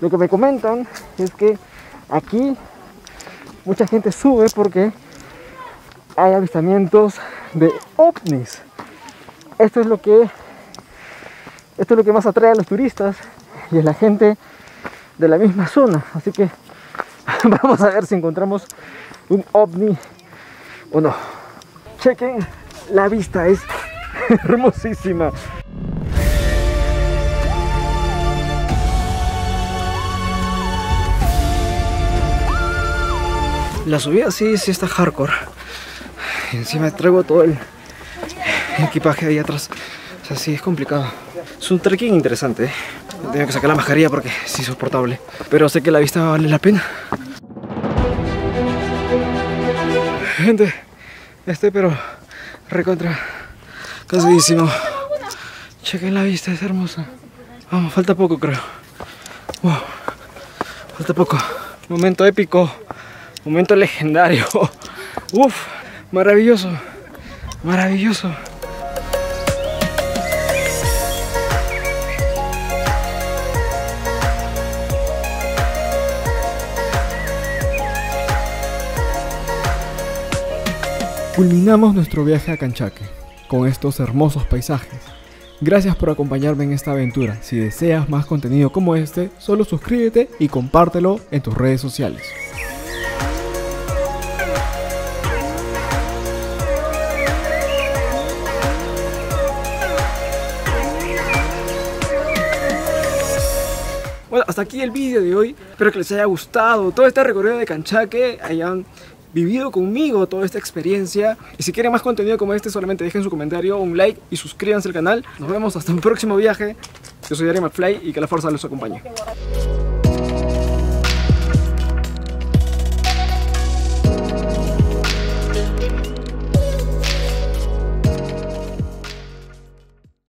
Lo que me comentan es que aquí mucha gente sube porque hay avistamientos de ovnis. Esto es lo que esto es lo que más atrae a los turistas y a la gente de la misma zona. Así que vamos a ver si encontramos un ovni o no. Chequen, la vista es hermosísima. La subida sí, sí está hardcore. Encima traigo todo el equipaje ahí atrás. O sea, sí, es complicado. Es un trekking interesante. ¿eh? Tengo que sacar la mascarilla porque es insoportable. Pero sé que la vista vale la pena. Gente, estoy pero recontra cansadísimo. Chequen la vista, es hermosa. Vamos, falta poco creo. Falta poco. Momento épico. Momento legendario. Uf, maravilloso. Maravilloso. Culminamos nuestro viaje a Canchaque con estos hermosos paisajes. Gracias por acompañarme en esta aventura. Si deseas más contenido como este, solo suscríbete y compártelo en tus redes sociales. Hasta aquí el vídeo de hoy. Espero que les haya gustado todo este recorrido de Canchaque. Hayan vivido conmigo toda esta experiencia. Y si quieren más contenido como este, solamente dejen su comentario, un like y suscríbanse al canal. Nos vemos hasta un próximo viaje. Yo soy Ari McFly y que la fuerza los acompañe.